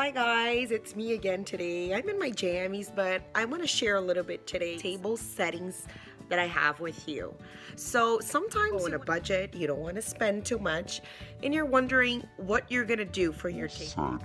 Hi guys, it's me again today. I'm in my jammies, but I want to share a little bit today table settings that I have with you. So sometimes oh, on a budget, you don't want to spend too much, and you're wondering what you're gonna do for your table.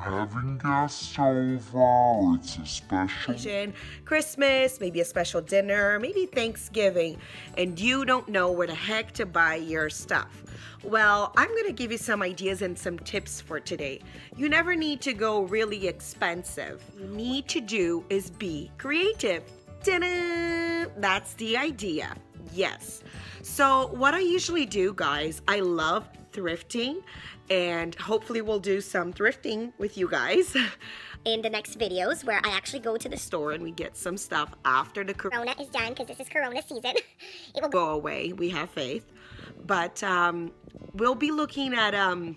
Having guests over, it's a special occasion, Christmas, maybe a special dinner, maybe Thanksgiving, and you don't know where the heck to buy your stuff. Well, I'm to give you some ideas and some tips for today. You never need to go really expensive. You need to do is be creative. That's the idea. Yes. So, what I usually do, guys, I love thrifting and hopefully we'll do some thrifting with you guys. in the next videos where I actually go to the store and we get some stuff after the corona is done because this is corona season. it will go away. We have faith. But um, we'll be looking at um,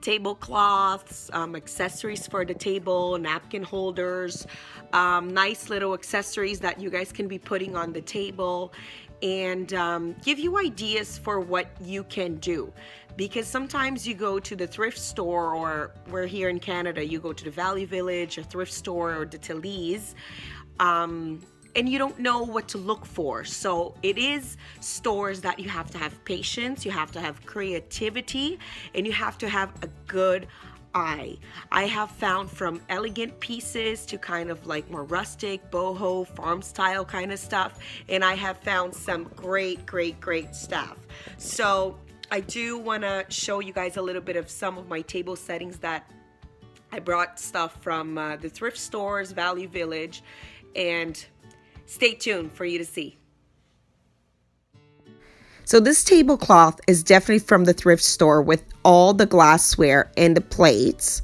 tablecloths, um, accessories for the table, napkin holders, um, nice little accessories that you guys can be putting on the table and um, give you ideas for what you can do. Because sometimes you go to the thrift store, or we're here in Canada, you go to the Value Village, a thrift store, or the Talize. Um, and you don't know what to look for. So it is stores that you have to have patience, you have to have creativity, and you have to have a good eye. I have found from elegant pieces to kind of like more rustic, boho, farm style kind of stuff. And I have found some great, great, great stuff. So I do want to show you guys a little bit of some of my table settings that I brought stuff from uh, the thrift stores, Value Village, and Stay tuned for you to see. So this tablecloth is definitely from the thrift store with all the glassware and the plates.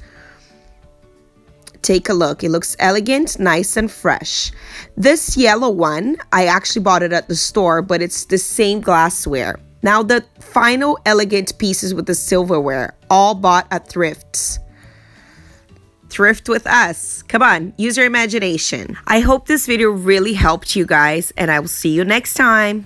Take a look. It looks elegant, nice, and fresh. This yellow one, I actually bought it at the store, but it's the same glassware. Now the final elegant pieces with the silverware, all bought at thrifts. Thrift with us. Come on, use your imagination. I hope this video really helped you guys, and I will see you next time.